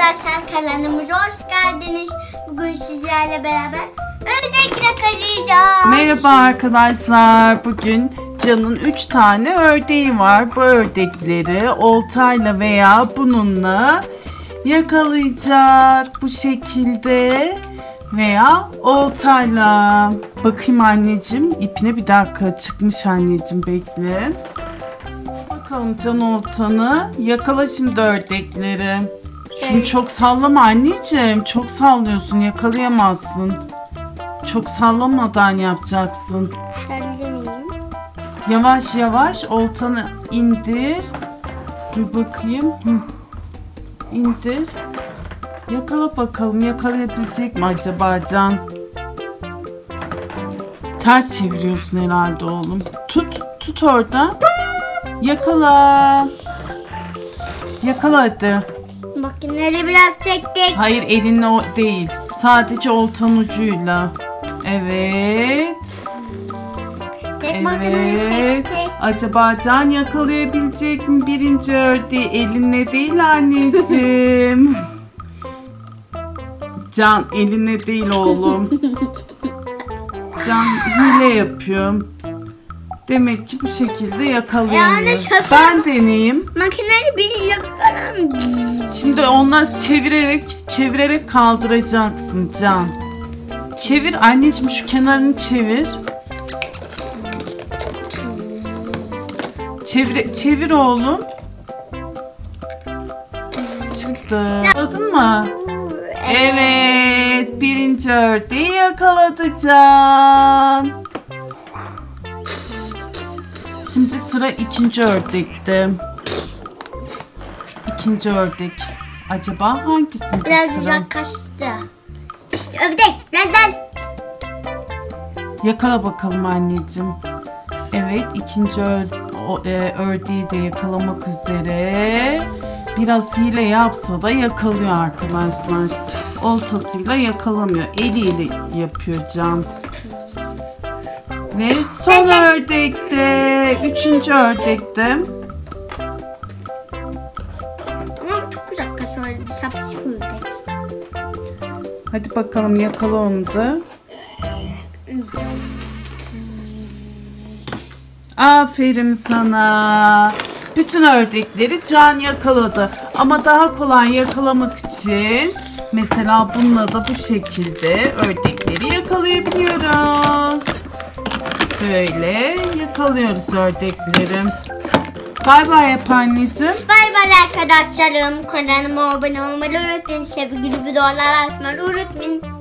arkadaşlar kanalımıza hoş geldiniz. Bugün sizlerle beraber ördek yakalayacağız. Merhaba arkadaşlar. Bugün Can'ın 3 tane ördeği var. Bu ördekleri oltayla veya bununla yakalayacak bu şekilde veya oltayla. Bakayım anneciğim ipine bir dakika çıkmış anneciğim bekle. Bakalım Can oltanı. Yakala şimdi ördekleri. Şimdi çok sallama anneciğim. Çok sallıyorsun yakalayamazsın. Çok sallamadan yapacaksın. Miyim? Yavaş yavaş oltanı indir. Dur bakayım. Hı. İndir. Yakala bakalım. Yakalayabilecek mi acaba Can? Ters çeviriyorsun herhalde oğlum. Tut. Tut orada. Yakala. Yakala hadi. Makineleri biraz tek tek. Hayır elinle o değil. Sadece oltanın ucuyla. Evet. Tek Evet. tek tek. Acaba Can yakalayabilecek mi birinci ördeği? Elinle değil anneciğim. Can elinle değil oğlum. Can hile yapıyor. Demek ki bu şekilde yakalayamıyor. Yani şoför- Ben deneyeyim. Makineleri bir yakalam. Şimdi onlar çevirerek çevirerek kaldıracaksın Can. Çevir anneciğim şu kenarını çevir. Çevir çevir oğlum. Çıktı. Anladın mı? Evet, birinci ördeği yakaladı Can. Şimdi sıra ikinci ördekte. İkinci ördek. Acaba hangisinde Biraz sıra? uzaklaştı. Pişt, ördek nereden? Yakala bakalım anneciğim. Evet ikinci ör- o, e, ördeği de yakalamak üzere. Biraz hile yapsa da yakalıyor arkadaşlar. Oltasıyla yakalamıyor. Eliyle yapıyor Can. Ve son ördekte, üçüncü ördekte. Ama çok uzak sonra sapsız ördek. Hadi bakalım yakala onu da. Aferin sana. Bütün ördekleri Can yakaladı. Ama daha kolay yakalamak için mesela bununla da bu şekilde ördekleri yakalayabiliyoruz. Böyle yakalıyoruz ördekleri. Bay bay yap anneciğim. Bay bay arkadaşlarım. Kanalıma abone olmayı unutmayın. Sevgili videolar atmayı unutmayın.